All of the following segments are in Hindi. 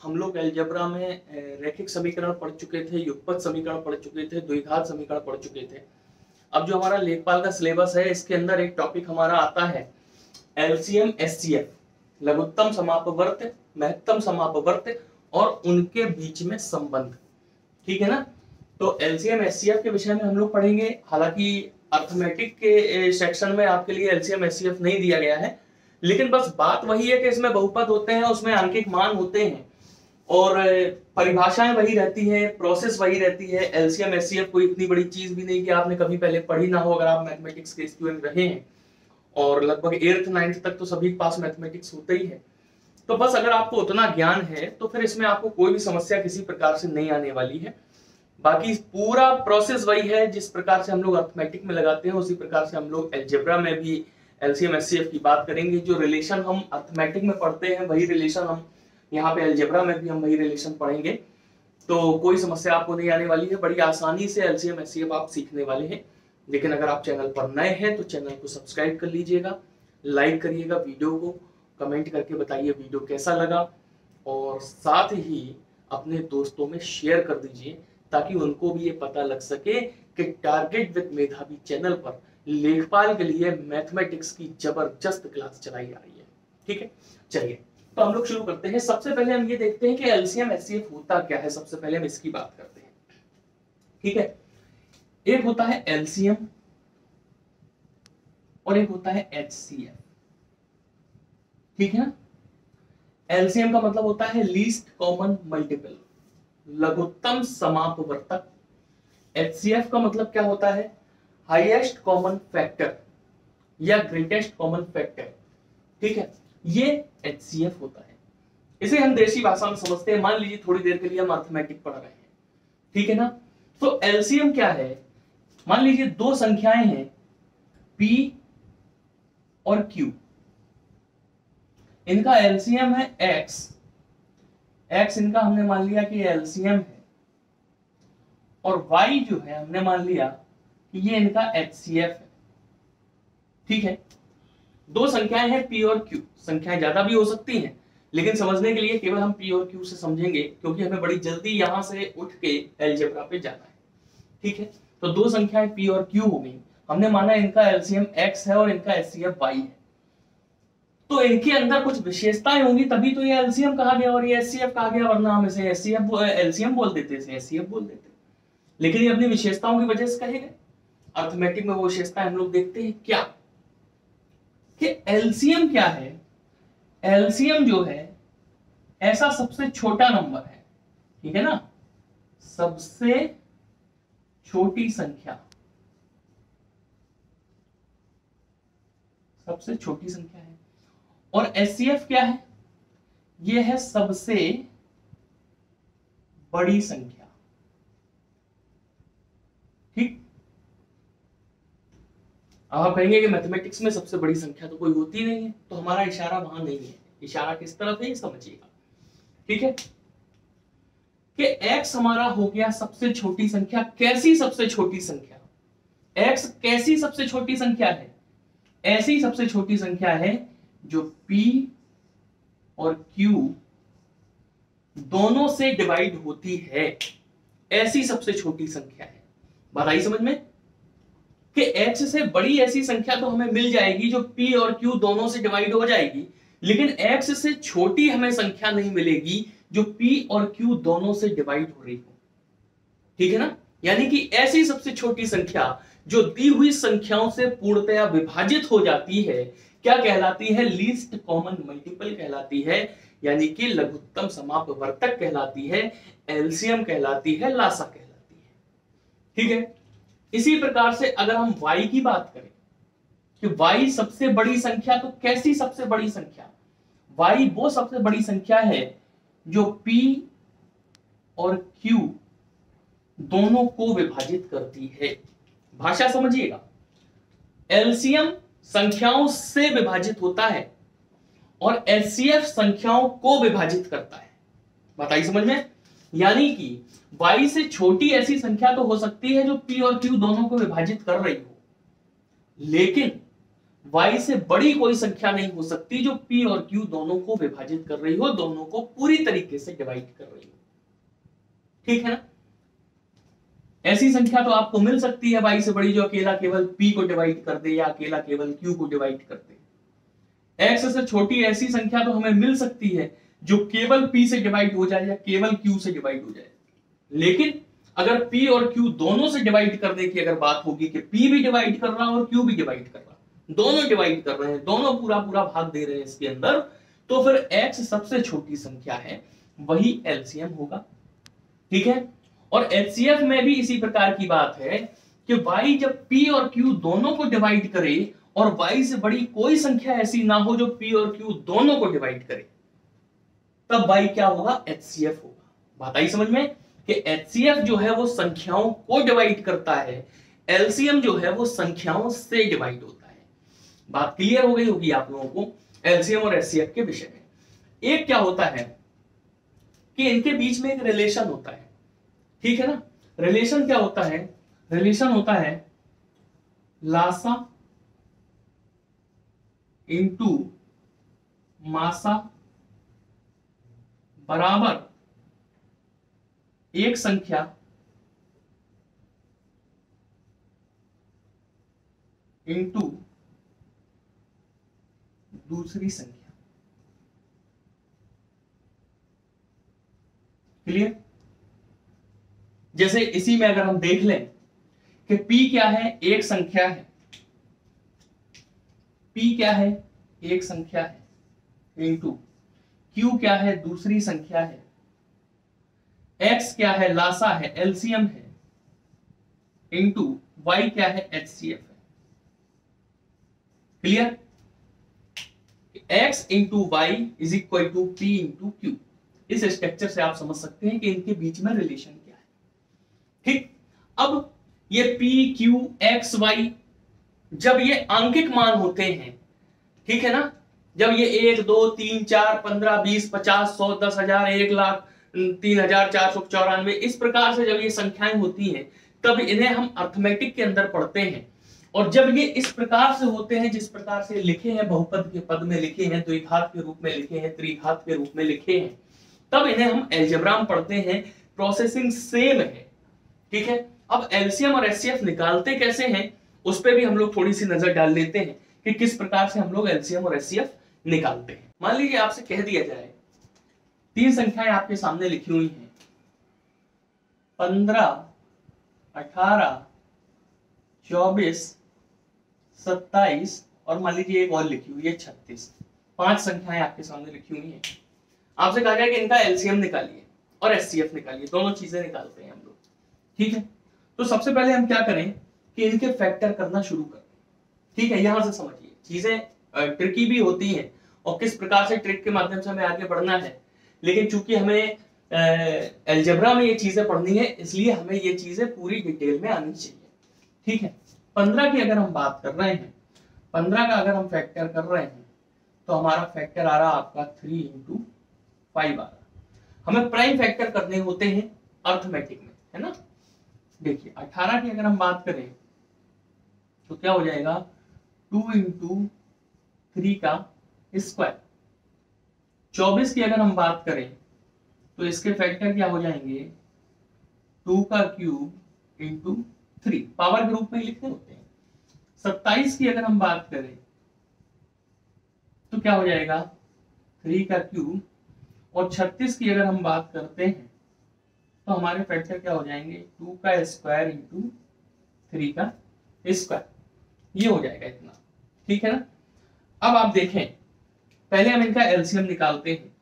हम लोग एल्जेब्रा में रैखिक समीकरण पढ़ चुके थे, युगपत समीकरण पढ़ चुके थे, द्विघात समीकरण पढ़ चुके थे। अब जो हमारा लेखपाल का सिलेबस है, इसके अंदर एक टॉपिक हमारा आता है एलसीएम एससीएफ लघुत्तम समापवर्त, महत्तम समापवर्त और उनके बीच में संबंध। ठीक है ना? तो एलसीएम एससीएफ के विषय में हम लोग पढ़ेंगे। हालाँकि अर्थमेटिक के सेक्शन में आपके लिए एलसीएम एससीएफ नहीं दिया गया है। लेकिन बस बात वही है कि इसमें बहुपद होते हैं, उसमें अंकिक मान होते हैं। और परिभाषाएँ वही रहती है प्रोसेस वही रहती है। एलसीएम एससीएफ कोई इतनी बड़ी चीज़ भी नहीं कि आपने कभी पहले पढ़ी ना हो अगर आप मैथमेटिक्स के स्टूडेंट रहे हैं। और लगभग एट्थ नाइन्थ तक तो सभी पास मैथमेटिक्स होता ही है। तो बस अगर आपको उतना ज्ञान है तो फिर इसमें आपको कोई भी समस्या किसी प्रकार से नहीं आने वाली है। बाकी पूरा प्रोसेस वही है, जिस प्रकार से हम लोग अर्थमेटिक में लगाते हैं, उसी प्रकार से हम लोग एल्जेब्रा में भी एलसीएम एससीएफ की बात करेंगे। जो रिलेशन हम अर्थमेटिक में पढ़ते हैं, वही रिलेशन हम यहाँ पे एल्जेब्रा में भी हम वही रिलेशन पढ़ेंगे। तो कोई समस्या आपको नहीं आने वाली है, बड़ी आसानी से एलसीएम एससीएफ आप सीखने वाले हैं। लेकिन अगर आप चैनल पर नए हैं तो चैनल को सब्सक्राइब कर लीजिएगा लाइक करिएगा वीडियो को कमेंट करके बताइए वीडियो कैसा लगा। और साथ ही अपने दोस्तों में शेयर कर दीजिए, ताकि उनको भी ये पता लग सके कि टारगेट विद मेधावी चैनल पर लेखपाल के लिए मैथमेटिक्स की ज़बरदस्त क्लास चलाई जा रही है। ठीक है? चलिए। तो हम लोग शुरू करते हैं। सबसे पहले हम ये देखते हैं कि एलसीएम एचसीएफ होता क्या है। सबसे पहले हम इसकी बात करते हैं। ठीक है? एक होता है एलसीएम और एक होता है एचसीएफ। ठीक है एलसीएम का मतलब होता है लीस्ट कॉमन मल्टीपल, लघुत्तम समापवर्तक। एचसीएफ का मतलब क्या होता है? हाईएस्ट कॉमन फैक्टर या ग्रेटेस्ट कॉमन फैक्टर। ठीक है? ये एचसीएफ होता है। इसे हम देशी भाषा में समझते हैं। मान लीजिए थोड़ी देर के लिए हम अर्थमेटिक पढ़ रहे हैं। ठीक है ना? तो एलसीएम क्या है? मान लीजिए दो संख्याएँ हैं, P और Q इनका एलसीएम है X X इनका हमने मान लिया कि एलसीएम है। और Y जो है, हमने मान लिया कि ये इनका एचसीएफ है। ठीक है? दो संख्याएँ हैं, P और Q संख्याएँ ज़्यादा भी हो सकती हैं, लेकिन समझने के लिए केवल हम P और Q से समझेंगे, क्योंकि हमें बड़ी जल्दी यहाँ से उठ के एलजेब्रा पे जाना है। ठीक है? तो दो संख्याएँ P और Q हो गई। हमने माना इनका एलसीएम X है और इनका एचसीएफ Y है। तो इनके अंदर कुछ विशेषताएँ होंगी, तभी तो ये एलसीएम कहा गया और ये एचसीएफ कहा गया, वरना हम इसे एचसीएफ एलसीएम बोल देते, इसे एचसीएफ बोल देते। लेकिन ये अपनी विशेषताओं की वजह से कहे गए। अर्थमेटिक में वो विशेषताएँ हम लोग देखते हैं, क्या? कि एलसीएम क्या है? एलसीएम जो है, ऐसा सबसे छोटा नंबर है, ठीक है ना? सबसे छोटी संख्या। सबसे छोटी संख्या है। और एस क्या है? यह है सबसे बड़ी संख्या। ठीक? अब आप कहेंगे कि मैथमेटिक्स में सबसे बड़ी संख्या तो कोई होती नहीं है तो हमारा इशारा वहाँ नहीं है। इशारा किस तरफ़ है समझिएगा ठीक है? कि x हमारा हो गया सबसे छोटी संख्या। कैसी सबसे छोटी संख्या? x कैसी सबसे छोटी संख्या है? ऐसी सबसे छोटी संख्या है जो p और q दोनों से डिवाइड होती है। ऐसी सबसे छोटी संख्या है। बात आई समझ में? कि x से बड़ी ऐसी संख्या तो हमें मिल जाएगी जो p और q दोनों से डिवाइड हो जाएगी, लेकिन x से छोटी हमें संख्या नहीं मिलेगी जो p और q दोनों से डिवाइड हो रही हो। ठीक है ना? यानी कि ऐसी सबसे छोटी संख्या जो दी हुई संख्याओं से पूर्णतया विभाजित हो जाती है, क्या कहलाती है? लीस्ट कॉमन मल्टीपल कहलाती है, यानी कि लघुत्तम समापवर्तक कहलाती है एलसीएम कहलाती है लासा कहलाती है। ठीक है? इसी प्रकार से अगर हम y की बात करें, कि y सबसे बड़ी संख्या तो कैसी सबसे बड़ी संख्या? y वो सबसे बड़ी संख्या है जो p और q दोनों को विभाजित करती है। भाषा समझिएगा। एलसीएम संख्याओं से विभाजित होता है और एचसीएफ संख्याओं को विभाजित करता है। बताइए समझ में? यानी कि y से छोटी ऐसी संख्या तो हो सकती है जो p और q दोनों को विभाजित कर रही हो। लेकिन y से बड़ी कोई संख्या नहीं हो सकती जो p और q दोनों को विभाजित कर रही हो, दोनों को पूरी तरीके से डिवाइड कर रही हो। ठीक है ना? ऐसी संख्या तो आपको मिल सकती है y से बड़ी जो अकेला केवल p को डिवाइड कर दे या अकेला केवल q को डिवाइड कर दे। x से छोटी ऐसी संख्या तो हमें मिल सकती है जो केवल p से डिवाइड हो जाए या केवल q से डिवाइड हो जाए। लेकिन अगर P और Q दोनों से डिवाइड करने की अगर बात होगी कि P भी डिवाइड कर रहा और Q भी डिवाइड कर रहा, दोनों डिवाइड कर रहे हैं, दोनों पूरा पूरा भाग दे रहे हैं इसके अंदर तो फिर X सबसे छोटी संख्या है, वही एलसीएम होगा। ठीक है? और एचसीएफ में भी इसी प्रकार की बात है कि Y जब P और Q दोनों को डिवाइड करे और Y से बड़ी कोई संख्या ऐसी ना हो जो P और Q दोनों को डिवाइड करे। तब Y क्या होगा? एचसीएफ होगा। बात आई समझ में? कि एचसीएफ जो है वो संख्याओं को डिवाइड करता है। एलसीएम जो है वो संख्याओं से डिवाइड होता है। बात क्लियर हो गई होगी आप लोगों को एलसीएम और एचसीएफ के विषय में। एक क्या होता है कि इनके बीच में एक रिलेशन होता है। ठीक है ना? रिलेशन क्या होता है? रिलेशन होता है लासा इंटू मासा बराबर एक संख्या इंटू दूसरी संख्या। क्लियर जैसे इसी में अगर हम देख लें कि p क्या है, एक संख्या है। P क्या है, एक संख्या है इंटू q क्या है? दूसरी संख्या है। एक्स क्या है? लासा है। एलसीएम है। इंटू वाई क्या है? एच सी एफ़ है। Clear X into Y is equal to P into Q इस स्ट्रक्चर से आप समझ सकते हैं कि इनके बीच में रिलेशन क्या है। ठीक? अब ये पी क्यू एक्स वाई जब ये अंकिक मान होते हैं, ठीक है ना? जब ये एक, दो, तीन, चार, पंद्रह, बीस, पचास, सौ, दस हज़ार, एक लाख, तीन हज़ार, चार सौ चौरानवे, इस प्रकार से जब ये संख्याएँ होती हैं, तब इन्हें हम अर्थमेटिक के अंदर पढ़ते हैं। और जब ये इस प्रकार से होते हैं, जिस प्रकार से लिखे हैं, बहुपद के पद में लिखे हैं, द्विघात के रूप में लिखे हैं, त्रिघात के रूप में लिखे हैं, तब इन्हें हम एल्जेब्राम पढ़ते हैं। प्रोसेसिंग सेम है, ठीक है? अब एलसीएम और एचसीएफ निकालते कैसे हैं, उस पर भी हम लोग थोड़ी सी नज़र डाल लेते हैं कि किस प्रकार से हम लोग एलसीएम और एचसीएफ निकालते हैं। मान लीजिए आपसे कह दिया जाए, तीन संख्याएँ आपके सामने लिखी हुई हैं। पंद्रह, अठारह, चौबीस, सत्ताईस, और मान लीजिए एक और लिखी हुई है, छत्तीस। पाँच संख्याएँ आपके सामने लिखी हुई हैं। आपसे कहा गया कि इनका एलसीएम निकालिए और एससीएफ निकालिए, दोनों चीज़ें निकालते हैं हम लोग। ठीक है? तो सबसे पहले हम क्या करें कि इनके फैक्टर करना शुरू करें। ठीक है? यहाँ से समझिए। चीज़ें ट्रिकी भी होती हैं और किस प्रकार से ट्रिक के माध्यम से हमें आगे बढ़ना है। लेकिन चूँकि हमें एल्जेब्रा में ये चीज़ें पढ़नी है, इसलिए हमें ये चीज़ें पूरी डिटेल में आनी चाहिए। ठीक है? पंद्रह की अगर हम बात कर रहे हैं, पंद्रह का अगर हम फैक्टर कर रहे हैं तो हमारा फैक्टर आ रहा आपका थ्री इंटू फाइव आ रहा। हमें प्राइम फैक्टर करने होते हैं अर्थमेटिक में, है ना? देखिए, अठारह की अगर हम बात करें तो क्या हो जाएगा? टू इंटू थ्री का स्क्वायर चौबीस की अगर हम बात करें तो इसके फैक्टर क्या हो जाएँगे? टू का क्यूब इंटू थ्री पावर के रूप में लिखते होते हैं। सत्ताईस की अगर हम बात करें तो क्या हो जाएगा? थ्री का क्यूब और छत्तीस की अगर हम बात करते हैं तो हमारे फैक्टर क्या हो जाएँगे? टू का स्क्वायर इंटू थ्री का स्क्वायर ये हो जाएगा इतना। ठीक है ना? अब आप देखें पहले हम इनका एलसीएम निकालते हैं।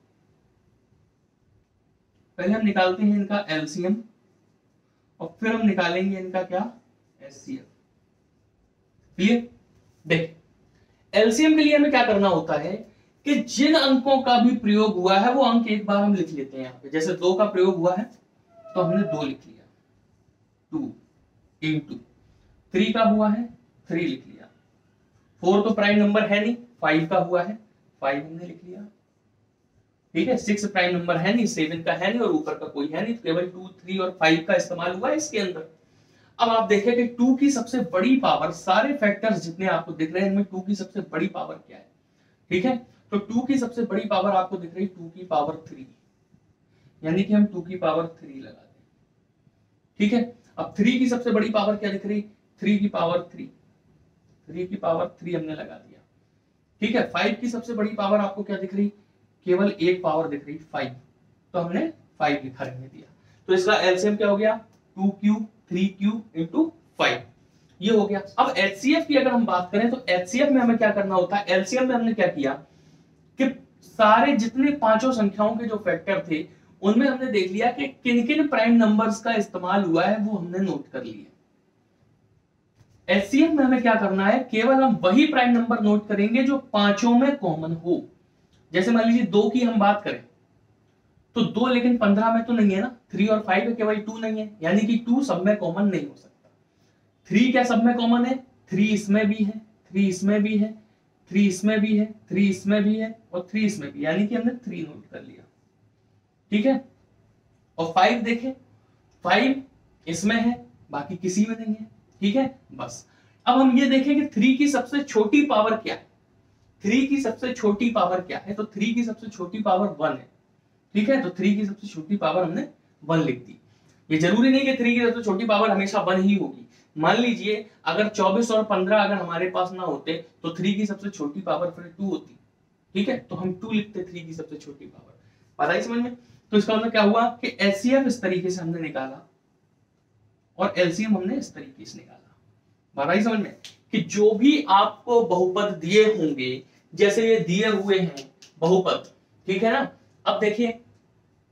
पहले हम निकालते हैं इनका एलसीएम और फिर हम निकालेंगे इनका क्या? SCF clear? देख एलसीएम के लिए हमें क्या करना होता है कि जिन अंकों का भी प्रयोग हुआ है, वो अंक एक बार हम लिख लेते हैं यहाँ पे। जैसे दो का प्रयोग हुआ है तो हमने दो लिख लिया। टू इन टू थ्री का हुआ है थ्री लिख लिया। फोर तो प्राइम नंबर है नहीं फाइव का हुआ है। फाइव हमने लिख लिया। ठीक है? सिक्स प्राइम नंबर है नहीं सेवन का है नहीं और ऊपर का कोई है नहीं तो केवल टू थ्री और फाइव का इस्तेमाल हुआ है इसके अंदर। अब आप देखें कि टू की सबसे बड़ी पावर सारे फैक्टर्स जितने आपको दिख रहे हैं, इनमें टू की सबसे बड़ी पावर क्या है? ठीक है? तो टू की सबसे बड़ी पावर आपको दिख रही है टू की पावर थ्री यानी कि हम टू की पावर थ्री लगा दें। ठीक है? अब थ्री की सबसे बड़ी पावर क्या दिख रही? थ्री की पावर थ्री थ्री की पावर थ्री हमने लगा दिया। ठीक है फाइव की सबसे बड़ी पावर आपको क्या दिख रही? केवल एक पावर दिख रही फाइव तो हमने फाइव लिखा रहने दिया। तो इसका एलसीएम क्या हो गया? Two Q three Q into five ये हो गया। अब एचसीएफ की अगर हम बात करें तो एचसीएफ में हमें क्या करना होता है? एलसीएम में हमने क्या किया? कि सारे जितने पाँचों संख्याओं के जो फैक्टर थे, उनमें हमने देख लिया कि किन किन प्राइम नंबर्स का इस्तेमाल हुआ है, वो हमने नोट कर लिया एचसीएफ में हमें क्या करना है? केवल हम वही प्राइम नंबर नोट करेंगे जो पाँचों में कॉमन हो। जैसे मान लीजिए दो की हम बात करें तो दो लेकिन पंद्रह में तो नहीं है ना? थ्री और फाइव है केवल टू नहीं है। यानी कि टू सब में कॉमन नहीं हो सकता। थ्री क्या सब में कॉमन है? थ्री इसमें भी है थ्री इसमें भी है थ्री इसमें भी है थ्री इसमें भी है और थ्री इसमें भी यानी कि हमने थ्री नोट कर लिया। ठीक है? और फाइव देखें। फाइव इसमें है, बाकी किसी में नहीं है। ठीक है? बस। अब हम ये देखें कि थ्री की सबसे छोटी पावर क्या है? थ्री की सबसे छोटी पावर क्या है? तो थ्री की सबसे छोटी पावर वन है। ठीक है? तो थ्री की सबसे छोटी पावर हमने वन लिख दी। ये ज़रूरी नहीं कि थ्री की सबसे छोटी पावर हमेशा वन ही होगी। मान लीजिए, अगर 24 और 15 अगर हमारे पास ना होते तो थ्री की सबसे छोटी पावर फिर टू होती। ठीक है? तो हम टू लिखते थ्री की सबसे छोटी पावर पता ही समझ में? तो इसका मतलब क्या हुआ कि एचसीएफ इस तरीके से हमने निकाला। और एलसीएम हमने इस तरीके से निकाला। आई समझ में? कि जो भी आपको बहुपद दिए होंगे, जैसे ये दिए हुए हैं बहुपद, ठीक है ना? अब देखिए,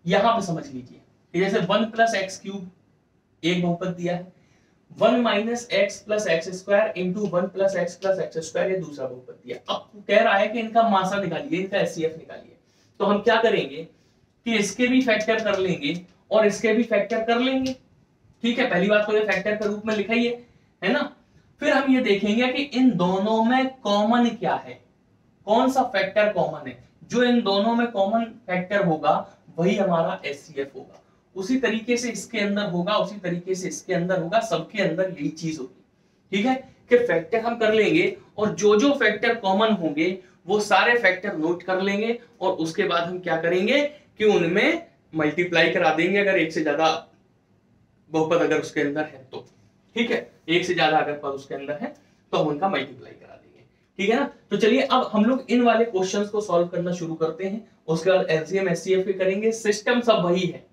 यहाँ पे समझ लीजिए कि जैसे वन प्लस एक्स क्यूब एक बहुपद दिया है, one minus X plus X square into one plus X plus X square ये दूसरा बहुपद दिया। अब कह रहा है कि इनका मासा निकालिए, इनका एस निकालिए। तो हम क्या करेंगे कि इसके भी फैक्टर कर लेंगे और इसके भी फैक्टर कर लेंगे। ठीक है, पहली बात तो ये फैक्टर के रूप में लिखा ही है है ना? फिर हम ये देखेंगे कि इन दोनों में कॉमन क्या है? कौन सा फैक्टर कॉमन है? जो इन दोनों में कॉमन फैक्टर होगा, वही हमारा एस होगा। उसी तरीके से इसके अंदर होगा, उसी तरीके से इसके अंदर होगा, सबके अंदर यही चीज़ होगी। ठीक है? कि फैक्टर हम कर लेंगे, और जो जो फैक्टर कॉमन होंगे, वो सारे फैक्टर नोट कर लेंगे, और उसके बाद हम क्या करेंगे कि उनमें मल्टीप्लाई करा देंगे, अगर एक से ज़्यादा बहुपद अगर उसके अंदर है तो। ठीक है? एक से ज़्यादा अगर पद उसके अंदर है तो हम उनका मल्टीप्लाई करा देंगे। ठीक है ना? तो चलिए, अब हम लोग इन वाले क्वेश्चंस को सॉल्व करना शुरू करते हैं। उसके बाद एलसीएम एससीएफ करेंगे। सिस्टम सब वही है।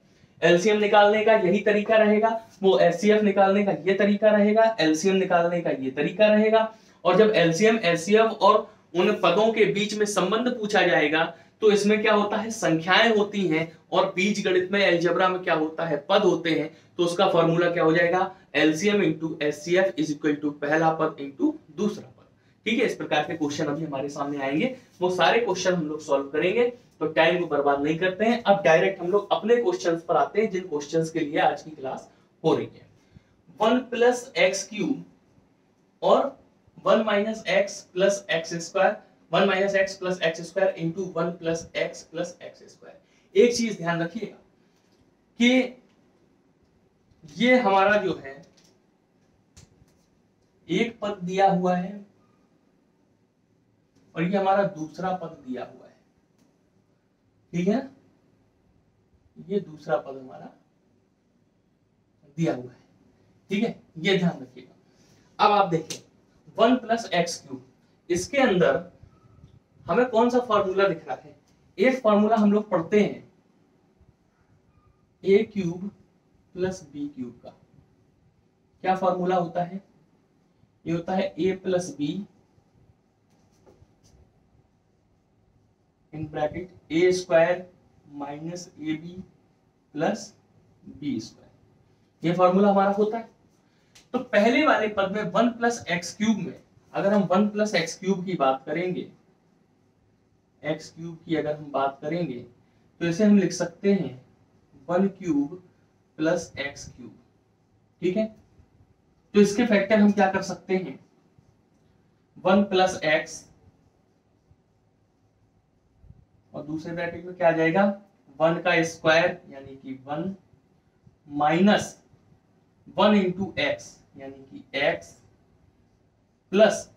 एलसीएम निकालने का यही तरीका रहेगा। वो एचसीएफ निकालने का ये तरीका रहेगा। एलसीएम निकालने का ये तरीका रहेगा। और जब एलसीएम एचसीएफ और उन पदों के बीच में संबंध पूछा जाएगा तो इसमें क्या होता है? संख्याएँ होती हैं। और बीज गणित में एल्जेब्रा में क्या होता है? पद होते हैं तो उसका फॉर्मूला क्या हो जाएगा? LCM into S C F is equal to पहला पद इंटू दूसरा पद। ठीक है, इस प्रकार के क्वेश्चन अभी हमारे सामने आएँगे। वो सारे क्वेश्चन हम लोग सॉल्व करेंगे तो टाइम को बर्बाद नहीं करते हैं। अब डायरेक्ट हम लोग अपने क्वेश्चन पर आते हैं, जिन क्वेश्चन के लिए आज की क्लास हो रही है। वन प्लस एक्स क्यूब और one minus X plus X square, one minus X plus X square into one plus X plus X square. एक चीज़ ध्यान रखिएगा कि ये हमारा जो है, एक पद दिया हुआ है और ये हमारा दूसरा पद दिया हुआ है। ठीक है? ये दूसरा पद हमारा दिया हुआ है। ठीक है? ये ध्यान रखिएगा। अब आप देखिए, वन प्लस एक्स क्यूब, इसके अंदर हमें कौन सा फॉर्मूला दिख रहा है? एक फॉर्मूला हम लोग पढ़ते हैं। A cube plus B cube का। क्या फॉर्मूला होता है? ये होता है A plus B in bracket A square minus A B plus B square ये फॉर्मूला हमारा होता है। तो पहले वाले पद में वन प्लस एक्स क्यूब में अगर हम वन प्लस एक्स क्यूब की बात करेंगे एक्स क्यूब की अगर हम बात करेंगे तो इसे हम लिख सकते हैं one cube plus X cube ठीक है? तो इसके फैक्टर हम क्या कर सकते हैं? वन प्लस एक्स और दूसरे ब्रैकेट में क्या आ जाएगा? वन का स्क्वायर यानी कि one minus one into X यानी कि एक्स प्लस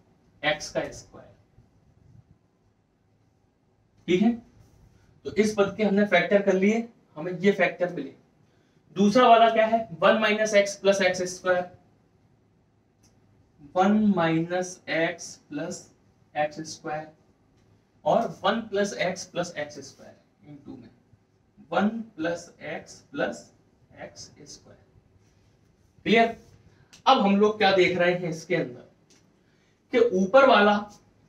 एक्स का स्क्वायर ठीक है? तो इस पद के हमने फैक्टर कर लिए, हमें ये फैक्टर मिले। दूसरा वाला क्या है? One minus X plus X square one minus X plus X square और one plus X plus X square into में। One plus X plus X square clear अब हम लोग क्या देख रहे हैं इसके अंदर? कि ऊपर वाला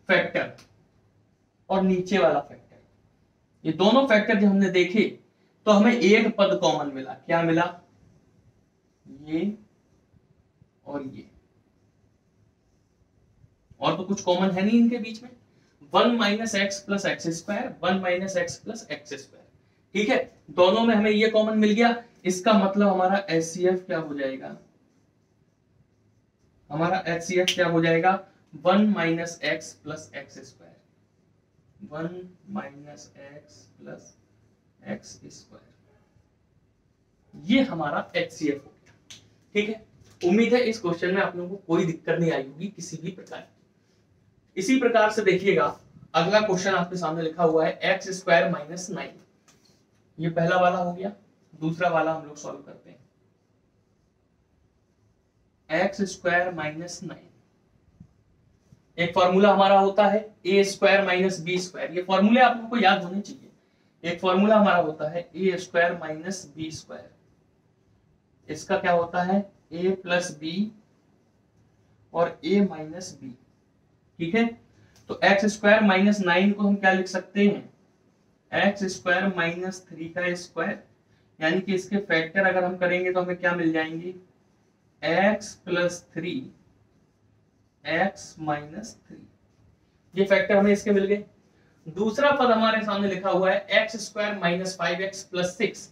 फैक्टर और नीचे वाला फैक्टर ये दोनों फैक्टर जब हमने देखे तो हमें एक पद कॉमन मिला। क्या मिला? ये और ये। और तो कुछ कॉमन है नहीं इनके बीच में। One minus X plus X square, one minus X plus X square. ठीक है? दोनों में हमें ये कॉमन मिल गया। इसका मतलब हमारा एच क्या हो जाएगा? हमारा एच क्या हो जाएगा? One minus X plus X square. One minus X plus X square. ये हमारा एचसीएफ हो गया। ठीक है? उम्मीद है इस क्वेश्चन में आप लोगों को कोई दिक्कत नहीं आई होगी किसी भी प्रकार इसी प्रकार से देखिएगा, अगला क्वेश्चन आपके सामने लिखा हुआ है, एक्स स्क्वायर माइनस नाइन। ये पहला वाला हो गया, दूसरा वाला हम लोग सॉल्व करते हैं। X square minus nine. एक फॉर्मूला हमारा होता है A square minus B square ये फॉर्मूले आप लोगों को याद होने चाहिए। एक फॉर्मूला हमारा होता है A square minus B square इसका क्या होता है? ए प्लस बी और ए माइनस बी ठीक है? तो एक्स स्क्वायर माइनस नाइन को हम क्या लिख सकते हैं? एक्स स्क्वायर माइनस थ्री का स्क्वायर यानी कि इसके फैक्टर अगर हम करेंगे तो हमें क्या मिल जाएँगे? X plus three X minus three ये फैक्टर हमें इसके मिल गए। दूसरा पद हमारे सामने लिखा हुआ है X square minus five X plus six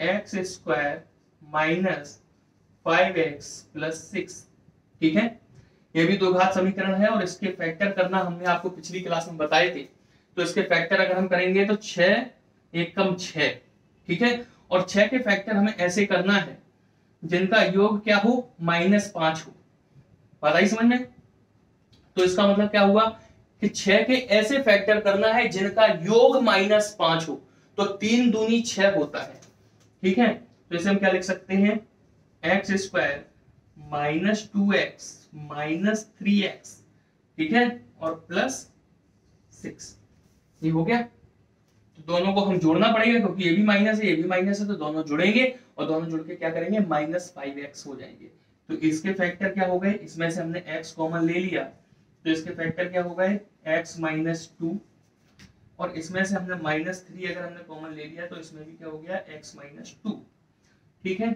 X square minus five X plus six ठीक है? ये भी दो घात समीकरण है और इसके फैक्टर करना हमने आपको पिछली क्लास में बताए थे। तो इसके फैक्टर अगर हम करेंगे तो छ एक कम छ ठीक है? और छ के फैक्टर हमें ऐसे करना है, जिनका योग क्या हो? माइनस पाँच हो। पता ही समझ में? तो इसका मतलब क्या हुआ कि छह के ऐसे फैक्टर करना है जिनका योग माइनस पाँच हो। तो तीन दूनी छह होता है। ठीक है? तो इसे हम क्या लिख सकते हैं? X square minus two X minus three X ठीक है? और प्लस सिक्स ये हो गया। तो दोनों को हम जोड़ना पड़ेगा क्योंकि ये भी माइनस है, ये भी माइनस है तो दोनों जुड़ेंगे और दोनों जुड़ के क्या करेंगे? माइनस फाइव एक्स हो जाएँगे। तो इसके फैक्टर क्या हो गए? इसमें से हमने एक्स कॉमन ले लिया। तो इसके फैक्टर क्या हो गए? एक्स माइनस टू और इसमें से हमने माइनस थ्री अगर हमने कॉमन ले लिया तो इसमें भी क्या हो गया? एक्स माइनस टू ठीक है?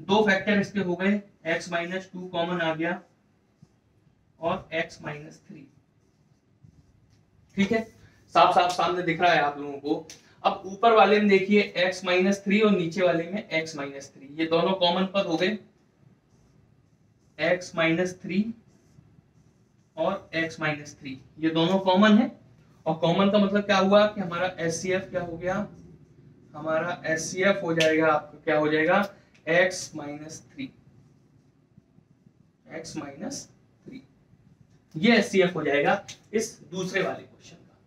दो फैक्टर इसके हो गए। x माइनस टू कॉमन आ गया। और x माइनस थ्री ठीक है? साफ़ साफ़ सामने दिख रहा है आप लोगों को। अब ऊपर वाले में देखिए, x माइनस थ्री और नीचे वाले में x माइनस थ्री ये दोनों कॉमन पद हो गए। X माइनस थ्री और x माइनस थ्री ये दोनों कॉमन है? और कॉमन का मतलब क्या हुआ? कि हमारा एस क्या हो गया? हमारा एस हो जाएगा आपका, क्या हो जाएगा? X minus three X minus three ये एस हो जाएगा इस दूसरे वाले क्वेश्चन का.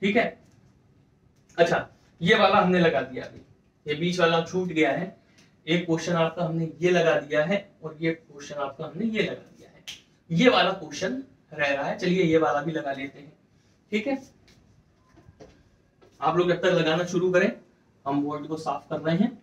ठीक है? अच्छा ये वाला हमने लगा दिया अभी. ये बीच वाला छूट गया है. एक क्वेश्चन आपका हमने ये लगा दिया है और ये क्वेश्चन आपका हमने ये लगा दिया है। ये वाला क्वेश्चन रह रहा है। चलिए ये वाला भी लगा लेते हैं। ठीक है? आप लोग जब तक लगाना शुरू करें, हम बोर्ड को साफ़ कर रहे हैं।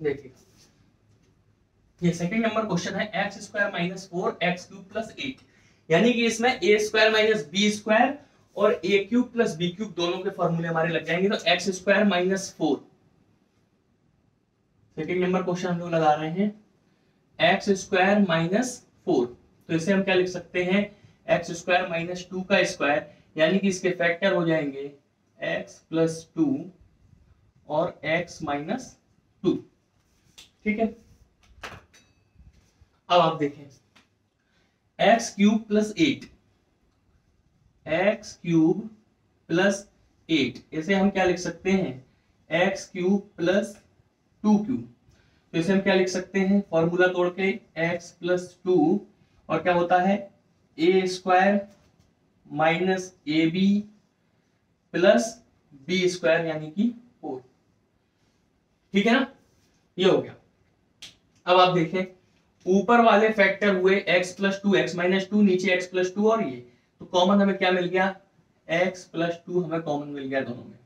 देखिए। ये सेकंड नंबर क्वेश्चन है X square minus four X cube plus eight यानी कि इसमें A square minus B square और A cube plus B cube दोनों के फॉर्मूले हमारे लग जाएँगे तो X square minus four second number question हम लोग लगा रहे हैं एक्स स्क्वायर माइनस फोर तो इसे हम क्या लिख सकते हैं? एक्स स्क्वायर माइनस टू का स्क्वायर यानी कि इसके फैक्टर हो जाएँगे एक्स प्लस टू और एक्स माइनस टू ठीक है? अब आप देखें। X cube plus eight X cube plus eight इसे हम क्या लिख सकते हैं? X cube plus two cube तो इसे हम क्या लिख सकते हैं? फॉर्मूला तोड़ के एक्स प्लस टू और क्या होता है? A square minus A B plus B square यानी कि फोर ठीक है ना? ये हो गया। अब आप देखें, ऊपर वाले फैक्टर हुए x plus two X minus two नीचे x प्लस टू और ये। तो कॉमन हमें क्या मिल गया? x प्लस टू हमें कॉमन मिल गया दोनों में।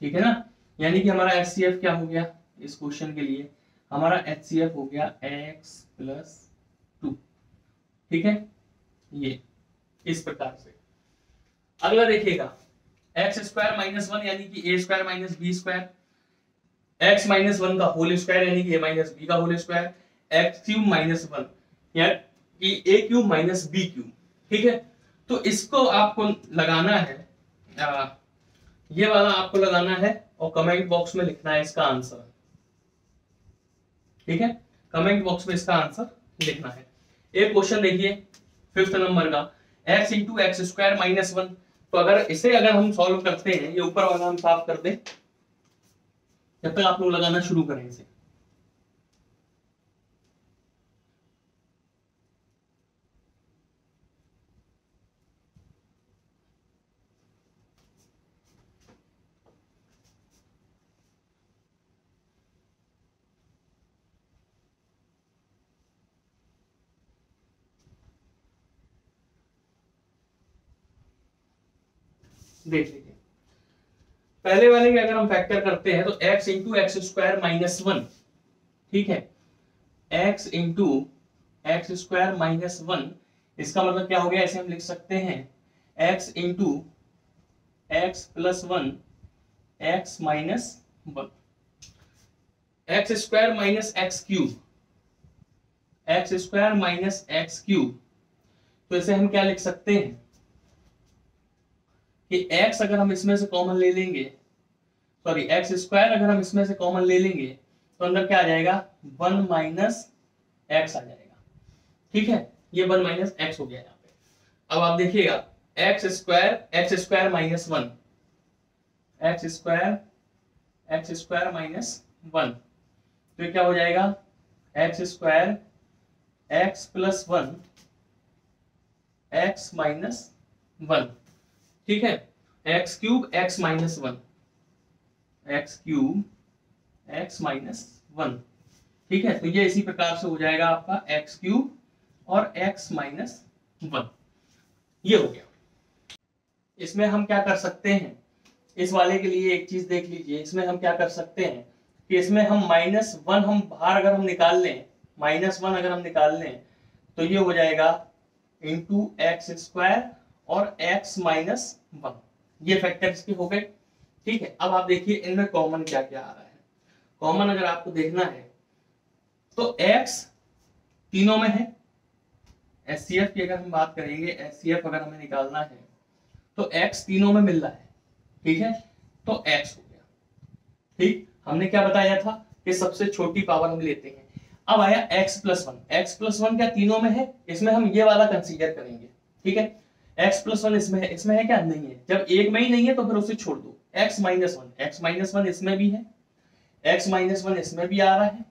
ठीक है ना? यानी कि हमारा एच क्या हो गया इस क्वेश्चन के लिए? हमारा एच हो गया x प्लस टू ठीक है? ये, इस प्रकार से। अगला देखिएगा। एक्स स्क्वायर माइनस वन यानी कि A square minus B square X minus one का होल स्क्वायर यानी कि ए माइनस बी का whole square X cube minus one कि A cube minus B cube ठीक है? तो इसको आपको लगाना है आ, ये वाला आपको लगाना है और कमेंट बॉक्स में लिखना है इसका आंसर ठीक है? कमेंट बॉक्स में इसका आंसर लिखना है। एक क्वेश्चन देखिए फिफ्थ नंबर का X into X square minus one तो अगर इसे अगर हम सॉल्व करते हैं ये ऊपर वाला हम साफ़ कर दें जब तक आप लोग लगाना शुरू करें इसे। देख लीजिए। पहले वाले के अगर हम फैक्टर करते हैं तो X into X square minus one ठीक है? x into X square minus one इसका मतलब क्या हो गया? ऐसे हम लिख सकते हैं। x into X plus one X minus one X square minus X cube X square minus X cube तो इसे हम क्या लिख सकते हैं? कि x अगर हम इसमें से कॉमन ले लेंगे सॉरी एक्स स्क्वायर अगर हम इसमें से कॉमन ले लेंगे तो अंदर क्या आ जाएगा? वन माइनस एक्स आ जाएगा। ठीक है? ये वन माइनस एक्स हो गया यहाँ पे। अब आप देखिएगा X square X square minus one X square X square minus one तो क्या हो जाएगा? X square X plus one X minus one ठीक है? X cube X minus one X cube X minus one ठीक है? तो ये इसी प्रकार से हो जाएगा आपका एक्स क्यूब और एक्स माइनस वन ये हो गया। इसमें हम क्या कर सकते हैं? इस वाले के लिए एक चीज़ देख लीजिए। इसमें हम क्या कर सकते हैं कि इसमें हम माइनस वन हम बाहर अगर हम निकाल लें माइनस वन अगर हम निकाल लें तो ये हो जाएगा इंटू एक्स स्क्वायर और x माइनस वन ये फैक्टर इसके हो गए। ठीक है, अब आप देखिए इनमें कॉमन क्या क्या आ रहा है। कॉमन अगर आपको देखना है तो x तीनों में है। एस की अगर हम बात करेंगे एस अगर हमें निकालना है तो x तीनों में मिल रहा है। ठीक है तो x हो गया। ठीक, हमने क्या बताया था कि सबसे छोटी पावर हम लेते हैं। अब आया x plus one X plus one क्या तीनों में है? इसमें हम ये वाला कंसीडर करेंगे। ठीक है एक्स प्लस वन इसमें है इसमें है क्या? नहीं है। जब एक में ही नहीं है तो फिर उसे छोड़ दो। X minus one X minus one इसमें भी है। एक्स माइनस वन इसमें भी आ रहा है।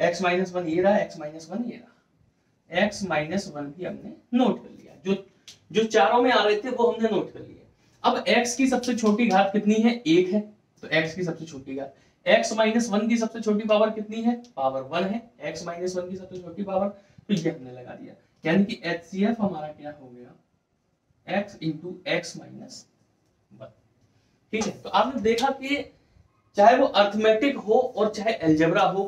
एक्स माइनस वन ये रहा एक्स माइनस वन ये रहा। एक्स माइनस वन भी हमने नोट कर लिया। जो जो चारों में आ रहे थे, वो हमने नोट कर लिए। अब x की सबसे छोटी घात कितनी है? एक है। तो x की सबसे छोटी घात। X माइनस वन की सबसे छोटी पावर कितनी है? पावर वन है। X माइनस वन की सबसे छोटी पावर तो ये हमने लगा दिया। यानी कि एच हमारा क्या हो गया? X into X minus one ठीक है? तो आपने देखा कि चाहे वो अर्थमेटिक हो और चाहे एल्जेब्रा हो,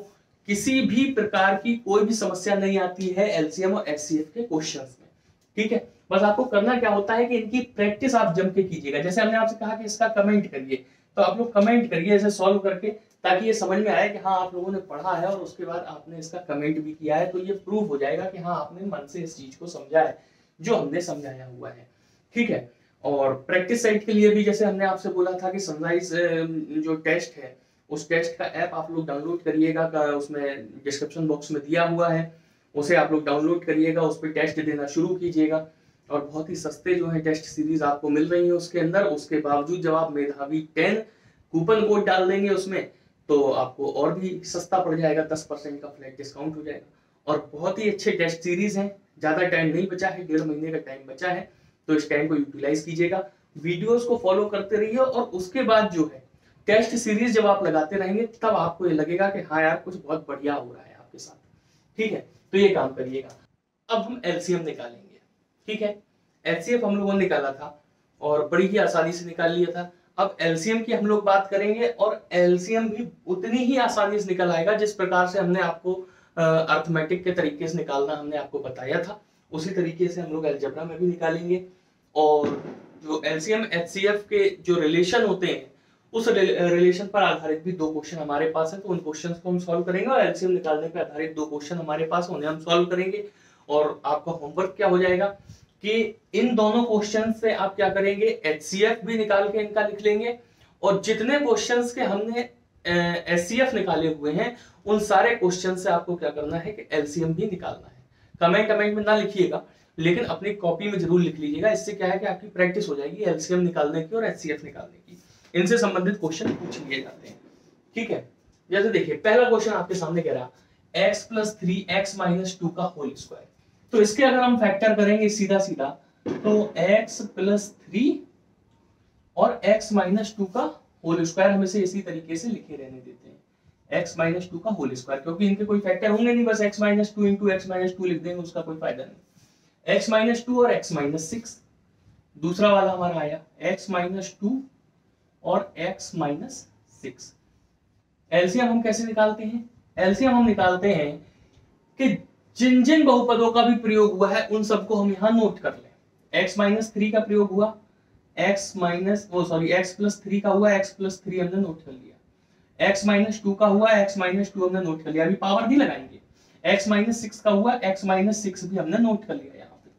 किसी भी प्रकार की कोई भी समस्या नहीं आती है एलसीएम और एचसीएफ के क्वेश्चंस में। ठीक है? बस आपको करना क्या होता है कि इनकी प्रैक्टिस आप जम के कीजिएगा। जैसे हमने आपसे कहा कि इसका कमेंट करिए तो आप लोग कमेंट करिए ऐसे सॉल्व करके, ताकि ये समझ में आए कि हाँ आप लोगों ने पढ़ा है और उसके बाद आपने इसका कमेंट भी किया है तो ये प्रूव हो जाएगा कि हाँ आपने मन से इस चीज़ को समझा है, जो हमने समझाया हुआ है। ठीक है। और प्रैक्टिस साइट के लिए भी जैसे हमने आपसे बोला था कि सनराइज जो टेस्ट है, उस टेस्ट का ऐप आप लोग डाउनलोड करिएगा उसमें डिस्क्रिप्शन बॉक्स में दिया हुआ है, उसे आप लोग डाउनलोड करिएगा, उस पर टेस्ट देना शुरू कीजिएगा। और बहुत ही सस्ते जो है टेस्ट सीरीज़ आपको मिल रही है उसके अंदर, उसके बावजूद जब आप मेधावी टेन कूपन कोड डाल देंगे उसमें तो आपको और भी सस्ता पड़ जाएगा, दस परसेंट का फ्लैट डिस्काउंट हो जाएगा। और बहुत ही अच्छे टेस्ट सीरीज़ हैं, ज़्यादा टाइम नहीं बचा है, डेढ़ महीने का टाइम बचा है। तो इस टाइम को यूटिलाइज कीजिएगा। वीडियोस को फॉलो करते रहिए और उसके बाद जो है टेस्ट सीरीज़ जब आप लगाते रहेंगे, तब आपको ये लगेगा कि हाँ यार, कुछ बहुत बढ़िया हो रहा है आपके साथ। ठीक है? तो ये काम करिएगा। अब हम एलसीएम निकालेंगे। ठीक है? एचसीएफ हम लोगों ने निकाला था और बड़ी ही आसानी से निकाल लिया था। अब एलसीएम की हम लोग बात करेंगे और एलसीएम भी उतनी ही आसानी से निकल आएगा जिस प्रकार से हमने आपको अर्थमेटिक के तरीके से निकालना हमने आपको बताया था। उसी तरीके से हम लोग एल्जेब्रा में भी निकालेंगे। और जो एलसीएम एचसीएफ के जो रिलेशन होते हैं, उस रिलेशन पर आधारित भी दो क्वेश्चन हमारे पास है तो उन क्वेश्चन को हम सॉल्व करेंगे और एलसीएम निकालने पर आधारित दो क्वेश्चन हमारे पास उन्हें हम सॉल्व करेंगे। और आपका होमवर्क क्या हो जाएगा कि इन दोनों क्वेश्चन से आप क्या करेंगे एचसीएफ भी निकाल के इनका लिख लेंगे। और जितने क्वेश्चन के हमने एस निकाले हुए हैं, उन सारे क्वेश्चन से आपको क्या करना है कि एलसीएम भी निकालना है। कमेंट कमेंट में ना लिखिएगा, लेकिन अपनी कॉपी में ज़रूर लिख लीजिएगा। इससे क्या है कि आपकी प्रैक्टिस हो जाएगी एलसीएम निकालने की और एच निकालने की। इनसे संबंधित क्वेश्चन पूछ लिए जाते हैं। ठीक है? जैसे देखिए, पहला क्वेश्चन आपके सामने कह रहा है X plus three X minus two का होल स्क्वायर तो इसके अगर हम फैक्टर करेंगे सीधा सीधा तो x प्लस थ्री और x माइनस टू का होल स्क्वायर हम इसी तरीके से लिखे रहने देते x माइनस टू का होल स्क्वायर क्योंकि इनके कोई फैक्टर होंगे नहीं, बस x minus two into x minus two लिख देंगे, उसका कोई फ़ायदा नहीं। X माइनस टू और x माइनस सिक्स दूसरा वाला हमारा आया, x माइनस टू और x माइनस सिक्स एलसीएम हम कैसे निकालते हैं? एलसीएम हम निकालते हैं कि जिन जिन बहुपदों का भी प्रयोग हुआ है, उन सबको हम यहाँ नोट कर लें। X माइनस थ्री का प्रयोग हुआ, x माइनस वो सॉरी x प्लस थ्री का हुआ, x प्लस थ्री हमने नोट कर लिया। X माइनस टू का हुआ, x माइनस टू हमने नोट कर लिया। अभी पावर भी लगाएँगे। X माइनस सिक्स का हुआ, x माइनस सिक्स भी हमने नोट कर लिया यहाँ पे।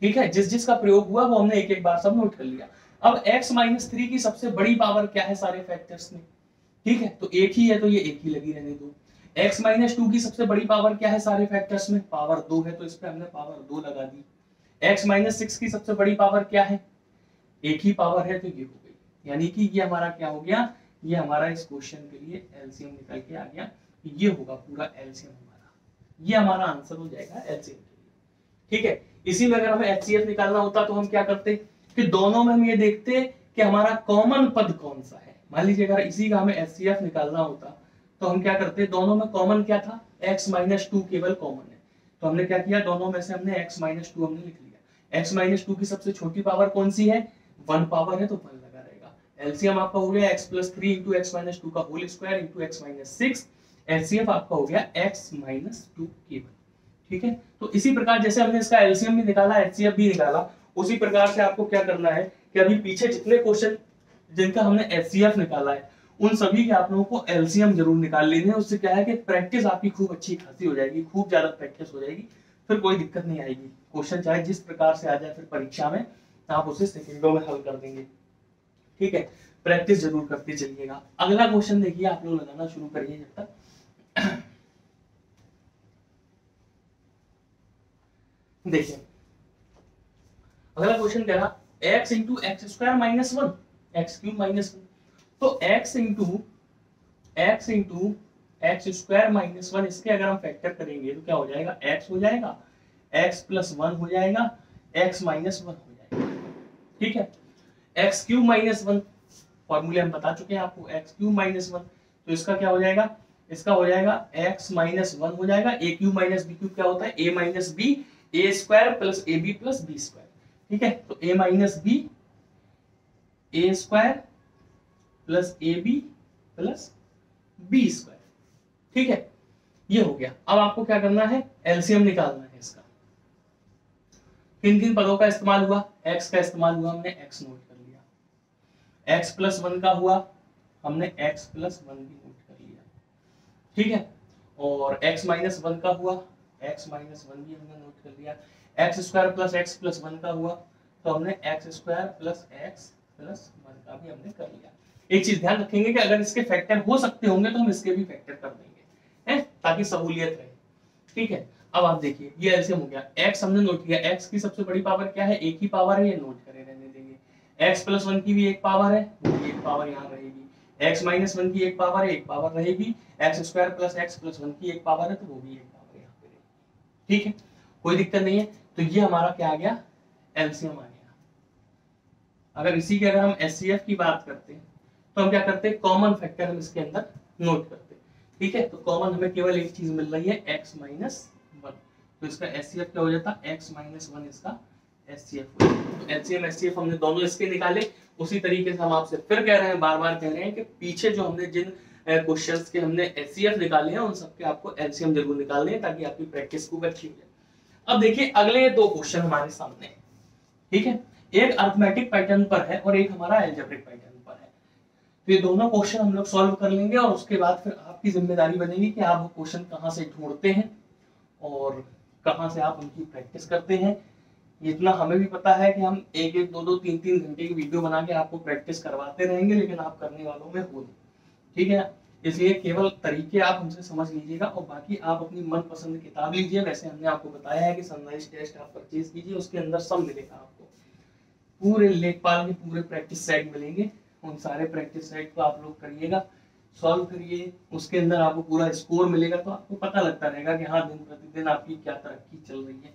ठीक है? जिस जिसका प्रयोग हुआ, वो हमने एक एक बार सब नोट कर लिया। अब x माइनस थ्री की सबसे बड़ी पावर क्या है सारे फैक्टर्स में? ठीक है? तो एक ही है तो ये एक ही लगी रहने दो। X माइनस टू की सबसे बड़ी पावर क्या है सारे फैक्टर्स में? पावर दो है तो इस पे हमने पावर दो लगा दी। X माइनस सिक्स की सबसे बड़ी पावर क्या है? एक ही पावर है तो ये हो गई। यानी कि ये हमारा क्या हो गया? ये हमारा इस क्वेश्चन के लिए एलसीएम निकल के आ गया। ये होगा पूरा एलसीएम हमारा। ये हमारा आंसर हो जाएगा एलसीएम के लिए। ठीक है? इसी में अगर हमें एचसीएफ निकालना होता तो हम क्या करते? कि दोनों में हम ये देखते कि हमारा कॉमन पद कौन सा है। मान लीजिए अगर इसी का हमें एचसीएफ निकालना होता तो हम क्या करते? दोनों में कॉमन क्या था? X माइनस टू केवल कॉमन है। तो हमने क्या किया? दोनों में से हमने x माइनस टू हमने लिख लिया। X माइनस टू की सबसे छोटी पावर कौन सी है? वन पावर है तो वन एलसीएम आपका हो गया x plus three into x minus two का whole square into x minus six LCF आपका हो गया x माइनस टू केवल ठीक है? तो इसी प्रकार जैसे हमने इसका एलसीएम भी निकाला एचसीएफ भी निकाला, उसी प्रकार से आपको क्या करना है कि अभी पीछे जितने क्वेश्चन जिनका हमने एचसीएफ निकाला है, उन सभी के आप लोगों को एलसीएम ज़रूर निकाल लेने हैं। उससे क्या है कि प्रैक्टिस आपकी खूब अच्छी खासी हो जाएगी, खूब ज़्यादा प्रैक्टिस हो जाएगी, फिर कोई दिक्कत नहीं आएगी। क्वेश्चन चाहे जिस प्रकार से आ जाए, फिर परीक्षा में आप उसे सेकेंडों में हल कर देंगे। ठीक है? प्रैक्टिस ज़रूर करते चलिएगा। अगला क्वेश्चन देखिए, आप लोग लगाना शुरू करिए जब तक। देखिए। अगला क्वेश्चन कह रहा x into x square minus one x cube minus one तो x into x into x square minus one इसके अगर हम फैक्टर करेंगे तो क्या हो जाएगा? एक्स हो जाएगा। एक्स प्लस वन हो जाएगा। एक्स माइनस वन हो जाएगा। ठीक है? एक्स क्यूब माइनस वन फॉर्मूले हम बता चुके हैं आपको एक्स क्यूब माइनस वन तो इसका क्या हो जाएगा? इसका हो जाएगा एक्स माइनस वन हो जाएगा। A cube minus b cube क्या होता है? A minus b a square plus a b plus b square ठीक है? तो a minus b a square plus a b plus b square ठीक है? ये हो गया। अब आपको क्या करना है? एलसीएम निकालना है इसका। किन किन पदों का इस्तेमाल हुआ? एक्स का इस्तेमाल हुआ हमने x note x plus one का हुआ, हमने एक्स प्लस वन भी नोट कर लिया। ठीक है? और x माइनस वन का हुआ, x माइनस वन भी हमने नोट कर लिया। X square plus x plus one का हुआ तो हमने x square plus x plus one का भी हमने कर लिया। एक चीज़ ध्यान रखेंगे कि अगर इसके फैक्टर हो सकते होंगे तो हम इसके भी फैक्टर कर देंगे, है? ताकि सहूलियत रहे। ठीक है? अब आप देखिए, ये एलसीएम हो गया। एक्स हमने नोट किया। एक्स की सबसे बड़ी पावर क्या है? एक ही पावर है, ये नोट करे x प्लस वन की भी एक पावर है एक पावर यहाँ रहेगी। X माइनस वन की एक पावर है, एक पावर रहेगी। X square plus x plus one की एक पावर है तो वो भी एक पावर यहाँ पे रहेगी। ठीक है? कोई दिक्कत नहीं है। तो ये हमारा क्या आ गया? एलसीएम आ गया। अगर इसी के अगर हम एस की बात करते हैं तो हम क्या करते हैं? कॉमन फैक्टर हम इसके अंदर नोट करते हैं। ठीक है? तो कॉमन हमें केवल एक चीज़ मिल रही है एक्स माइनस वन तो इसका एस क्या हो जाता? है एक्स माइनस वन इसका S C F LCM S हमने दोनों इसके निकाले। उसी तरीके से हम आपसे फिर कह रहे हैं बार बार कह रहे हैं कि पीछे जो हमने जिन क्वेश्चंस के हमने एस निकाले हैं, उन सबके आपको एलसीएम ज़रूर निकालने हैं ताकि आपकी प्रैक्टिस खूब अच्छी हो जाए। अब देखिए, अगले दो क्वेश्चन हमारे सामने ठीक है? एक अर्थमेटिक पैटर्न पर है और एक हमारा एल्जेब्रिक पैटर्न पर है। तो ये दोनों क्वेश्चन हम लोग सॉल्व कर लेंगे और उसके बाद फिर आपकी ज़िम्मेदारी बनेगी कि आप वो क्वेश्चन कहाँ से ढूंढते हैं और कहाँ से आप उनकी प्रैक्टिस करते हैं। इतना हमें भी पता है कि हम एक एक, दो दो, तीन तीन घंटे की वीडियो बना के आपको प्रैक्टिस करवाते रहेंगे, लेकिन आप करने वालों में हो नहीं। ठीक है? इसलिए केवल तरीके आप हमसे समझ लीजिएगा और बाकी आप अपनी मनपसंद किताब लीजिए। वैसे हमने आपको बताया है कि सनराइज टेस्ट आप परचेज कीजिए, उसके अंदर सब मिलेगा आपको। पूरे लेखपाल के पूरे प्रैक्टिस सेट मिलेंगे। उन सारे प्रैक्टिस सेट को आप लोग करिएगा सॉल्व करिए। उसके अंदर आपको पूरा स्कोर मिलेगा तो आपको पता लगता रहेगा कि हाँ दिन प्रतिदिन आपकी क्या तरक्की चल रही है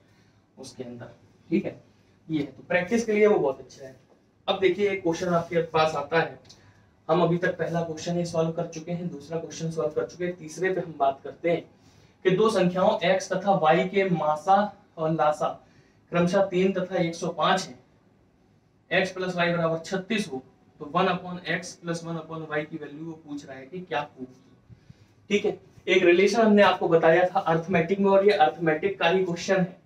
उसके अंदर। ठीक है? ये है तो प्रैक्टिस के लिए वो बहुत अच्छा है। अब देखिए, एक क्वेश्चन आपके पास आता है। हम अभी तक पहला क्वेश्चन ही सॉल्व कर चुके हैं, दूसरा क्वेश्चन सॉल्व कर चुके हैं, तीसरे पे हम बात करते हैं कि दो संख्याओं, x तथा y के मासा और लासा, क्रमशः तीन तथा 105 है। x प्लस वाई बराबर छत्तीस हो तो one upon x plus one upon y की वैल्यू वो पूछ रहा है कि क्या प्रूव ठीक है? एक रिलेशन हमने आपको बताया था अर्थमेटिक में, और ये अर्थमेटिक का ही क्वेश्चन है।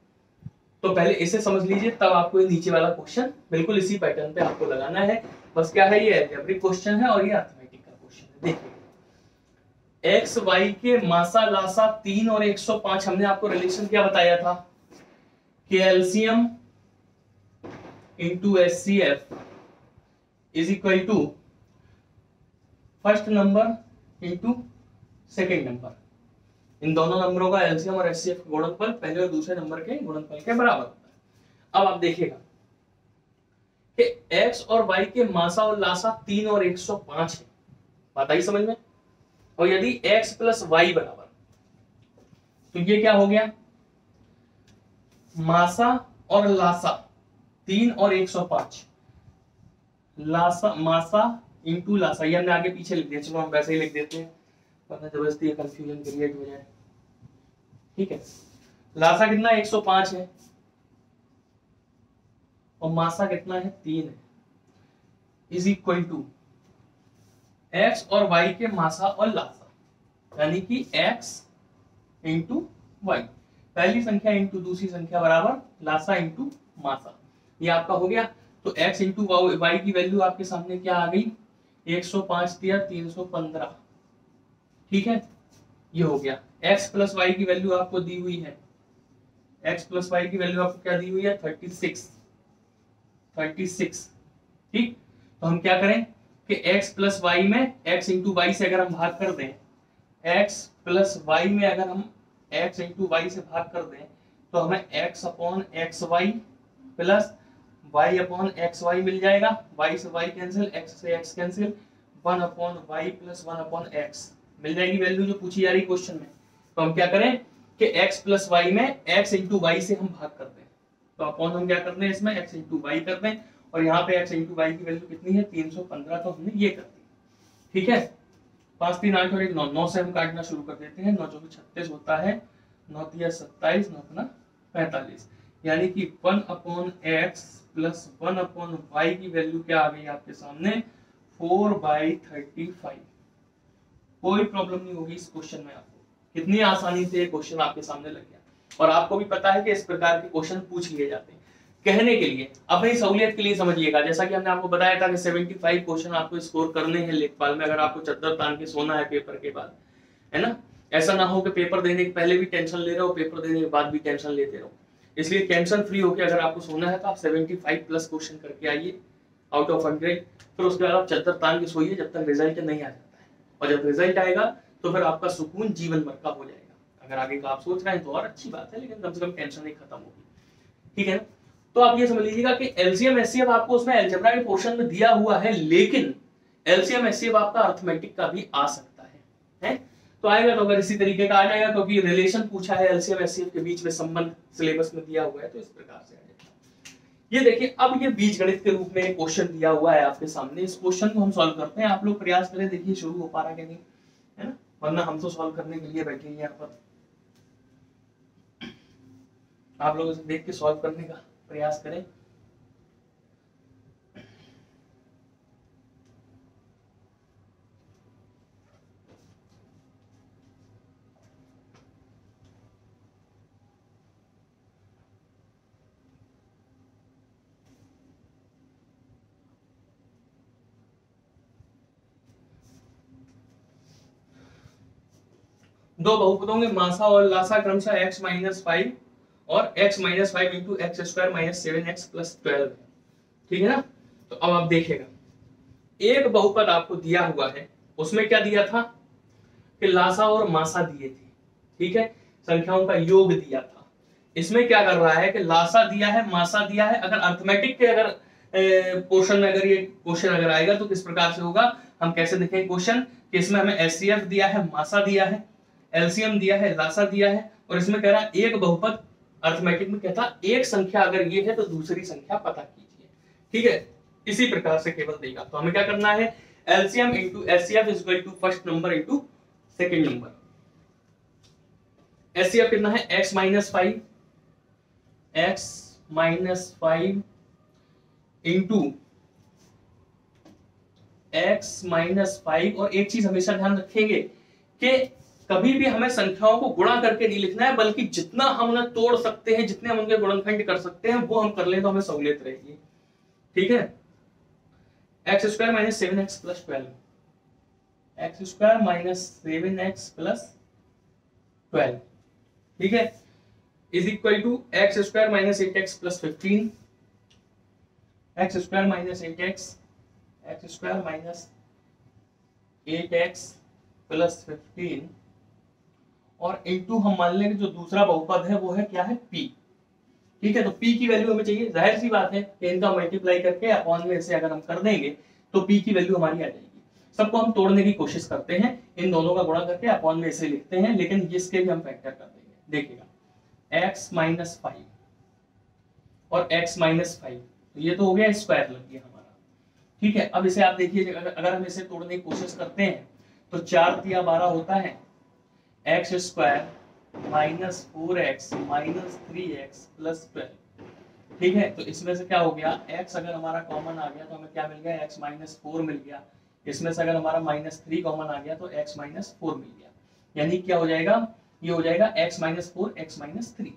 तो पहले इसे समझ लीजिए, तब आपको ये नीचे वाला क्वेश्चन बिल्कुल इसी पैटर्न पे आपको लगाना है। बस क्या है, ये एल्जेब्रिक क्वेश्चन है और ये अर्थमेटिक का क्वेश्चन है। देखिए एक्स वाई के मासा, लासा, तीन और 105 हमने आपको रिलेशन क्या बताया था? कि LCM into S C F is equal to first number into second number इन दोनों नंबरों का एलसीएम और एस सी एफ़ गुणनफल पहले और दूसरे नंबर के गुणनफल के बराबर होता है। अब आप देखिएगा कि और y के मासा और लासा तीन और 105 है। बात आई समझ में? और यदि x प्लस वाई बराबर तो ये क्या हो गया? मासा और लासा तीन और 105 लासा, मासा इंटू लासा, ये हमने आगे पीछे लिख दिया, चलो हम वैसे ही लिख देते हैं। वरना ज़बरदस्ती कंफ्यूजन क्रिएट हो जाए। ठीक है? लासा कितना 105 है। और मासा कितना है? तीन है। इज़ इक्वल टू एक्स और वाई के मासा और लासा। यानी कि एक्स इंटू वाई पहली संख्या इंटू दूसरी संख्या बराबर लासा इंटू मासा। ये आपका हो गया। तो x इंटू वाई की वैल्यू आपके सामने क्या आ गई? 105 दिया 315 ठीक है? ये हो गया। X प्लस वाई की वैल्यू आपको दी हुई है। X प्लस वाई की वैल्यू आपको क्या दी हुई है? 36 थर्टी सिक्स ठीक? तो हम क्या करें? कि x प्लस वाई में x इंटू वाई से अगर हम भाग कर दें, x प्लस वाई में अगर हम x इंटू वाई से भाग कर दें तो हमें x upon x y plus y upon x y मिल जाएगा। Y से y कैंसिल x से x cancel one upon y plus one upon x मिल जाएगी वैल्यू जो पूछी जा रही क्वेश्चन में। तो हम क्या करें कि x प्लस वाई में x इंटू वाई से हम भाग कर दें तो अपॉन हम क्या करते हैं इसमें? एक्स इंटू वाई करते हैं। और यहाँ पे एक्स इंटू वाई की वैल्यू कितनी है? तीन सौ पंद्रह तो हमने ये कर दी। ठीक है? पाँच, तीन, आठ और एक, नौ। नौ से हम काटना शुरू कर देते हैं। नौ चौबीस छत्तीस होता है, नौ तिया सत्ताईस, नौ अपना पैंतालीस। यानी कि one upon x plus one upon y की वैल्यू क्या आ गई आपके सामने? Four by thirty five. कोई प्रॉब्लम नहीं होगी इस क्वेश्चन में आपको। कितनी आसानी से क्वेश्चन आपके सामने लग गया। और आपको भी पता है कि इस प्रकार के क्वेश्चन पूछ लिए जाते हैं। कहने के लिए, अपनी सहूलियत के लिए समझिएगा। जैसा कि हमने आपको बताया था कि 75 क्वेश्चन आपको स्कोर करने हैं लेखपाल में, अगर आपको चद्दर तान के सोना है पेपर के बाद, है ना? ऐसा ना हो कि पेपर देने के पहले भी टेंशन ले रहे हो पेपर देने के बाद भी टेंशन लेते रहो। इसलिए टेंशन फ्री होकर अगर आपको सोना है तो आप 75 प्लस क्वेश्चन करके आइए आउट ऑफ़ हंड्रेड फिर उसके बाद आप चद्दर तान के सोइए जब तक रिज़ल्ट नहीं आ जाता। और जब रिज़ल्ट आएगा तो फिर आपका सुकून जीवन भर का हो जाएगा। अगर आगे का आप सोच रहे हैं तो और अच्छी बात है, लेकिन कम से कम टेंशन नहीं खत्म होगी। ठीक है तो आप ये समझ लीजिएगा कि एलसीएम एससीएफ आपको उसमें एल्जेब्रा के पोर्शन में दिया हुआ है, लेकिन एलसीएम एससीएफ आपका अर्थमेटिक का भी आ सकता है। हैं? तो आएगा तो अगर इसी तरीके का आ जाएगा, क्योंकि रिलेशन पूछा है एलसीएम एससीएफ के बीच में संबंध सिलेबस में दिया हुआ है तो इस प्रकार से ये देखिए, अब ये बीज गणित के रूप में क्वेश्चन दिया हुआ है आपके सामने। इस क्वेश्चन को हम सॉल्व करते हैं। आप लोग प्रयास करें, देखिए शुरू हो पा रहा है नहीं, है ना? वरना हम तो सॉल्व करने के लिए बैठे हैं यहाँ पर। आप लोग देख के सॉल्व करने का प्रयास करें। दो बहुपदों में मासा और लासा क्रमशः x माइनस फाइव और x minus five into x square minus seven x plus twelve ठीक है ना? तो अब आप देखेगा एक बहुपद आपको दिया हुआ है, उसमें क्या दिया था? कि लासा और मासा दिए थे। ठीक है? संख्याओं का योग दिया था। इसमें क्या कर रहा है कि लासा दिया है, मासा दिया है। अगर अर्थमेटिक के अगर पोर्शन में अगर ये क्वेश्चन अगर आएगा तो किस प्रकार से होगा? हम कैसे देखें क्वेश्चन कि इसमें हमें एस दिया है, मासा दिया है। एलसीएम दिया है, लासा दिया है, और इसमें कह रहा है, एक बहुपद अर्थमेटिक में कहता एक संख्या अगर ये है तो दूसरी संख्या पता कीजिए। ठीक है? इसी प्रकार से केवल देगा। तो हमें क्या करना है? LCM into SCF is to first number into second number SCF कितना है? X minus five x minus five into x minus five और एक चीज़ हमेशा ध्यान रखेंगे कि कभी भी हमें संख्याओं को गुणा करके नहीं लिखना है, बल्कि जितना हम उन्हें तोड़ सकते हैं, जितने हम उनके गुणनखंड कर सकते हैं, वो हम कर लें तो हमें सहूलियत रहेगी। ठीक है? X square minus seven x plus twelve x square minus seven x plus twelve ठीक है? Is equal to x square minus eight x plus fifteen x square minus eight x x square minus eight x plus fifteen और इंटू हम मान लेंगे जो दूसरा बहुपद है, वो है क्या है? पी ठीक है तो पी की वैल्यू हमें चाहिए। ज़ाहिर सी बात है कि इनका मल्टीप्लाई करके अपॉन में से अगर हम कर देंगे तो पी की वैल्यू हमारी आ जाएगी। सबको हम तोड़ने की कोशिश करते हैं। इन दोनों का गुणा करके अपॉन में से लिखते हैं, लेकिन इसके भी हम फैक्टर कर देंगे। देखिएगा। एक्स माइनस फाइव और एक्स माइनस फाइव तो ये तो हो गया स्क्वायर लग गया हमारा। ठीक है, अब इसे आप देखिए, अगर हम इसे तोड़ने की कोशिश करते हैं तो चार दिया बारह होता है। X square minus four x minus three x plus twelve ठीक है? तो इसमें से क्या हो गया? X अगर हमारा कॉमन आ गया तो हमें क्या मिल गया? X माइनस फोर मिल गया। इसमें से अगर हमारा माइनस थ्री कॉमन आ गया तो x माइनस फोर मिल गया। यानी क्या हो जाएगा? ये हो जाएगा x minus four x minus three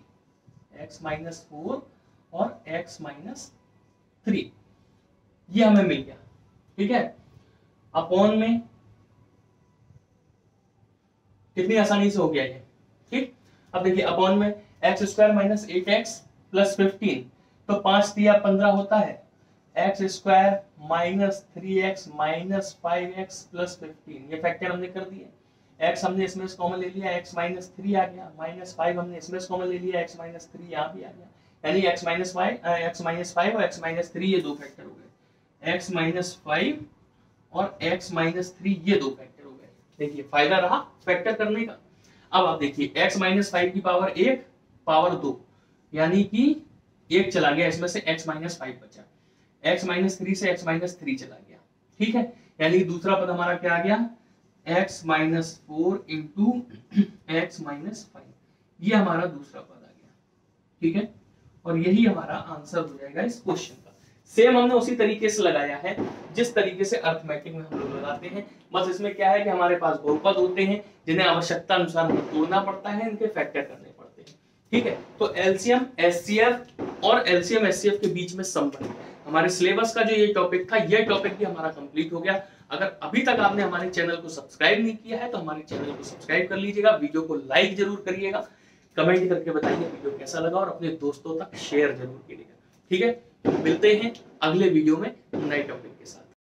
x minus four और x माइनस थ्री ये हमें मिल गया। ठीक है? अपॉन में कितनी आसानी से हो गया ये? ठीक? अब देखिए अपॉन में x square minus eight x plus fifteen तो पाँच दिया पंद्रह होता है। X square minus three x minus five x plus fifteen ये फैक्टर हमने कर दिए। एक्स हमने इसमें कॉमन ले लिया एक्स माइनस थ्री आ गया माइनस फाइव हमने इसमें कॉमन ले लिया एक्स माइनस थ्री यहाँ भी आ गया। यानी x minus five x minus five और एक्स माइनस थ्री ये दो फैक्टर हो गए। एक्स माइनस फाइव और एक्स माइनस थ्री ये दो फैक्टर देखिए, फ़ायदा रहा फैक्टर करने का। अब आप देखिए, x माइनस फाइव की पावर एक पावर दो। यानी कि एक चला गया, इसमें से x माइनस फाइव बचा। x माइनस थ्री से x माइनस थ्री चला गया। ठीक है? यानी कि दूसरा पद हमारा क्या आ गया? x minus four into x minus five ये हमारा दूसरा पद आ गया। ठीक है? और यही हमारा आंसर हो जाएगा इस क्वेश्चन सेम हमने उसी तरीके से लगाया है, जिस तरीके से अर्थमेटिक में हम लोग लगाते हैं। बस इसमें क्या है कि हमारे पास बहुपद होते हैं, जिन्हें आवश्यकता अनुसार हमें तोड़ना पड़ता है, इनके फैक्टर करने पड़ते हैं। ठीक है? तो एलसीएम एससीएफ और एलसीएम एससीएफ के बीच में संबंध हमारे सिलेबस का जो ये टॉपिक था, ये टॉपिक भी हमारा कंप्लीट हो गया। अगर अभी तक आपने हमारे चैनल को सब्सक्राइब नहीं किया है तो हमारे चैनल को सब्सक्राइब कर लीजिएगा वीडियो को लाइक ज़रूर करिएगा। कमेंट करके बताइए वीडियो कैसा लगा और अपने दोस्तों तक शेयर ज़रूर कीजिएगा। ठीक है? मिलते हैं अगले वीडियो में। नए टॉपिक